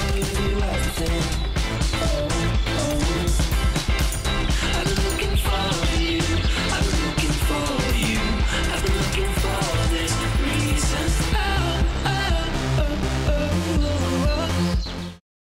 I'll you everything.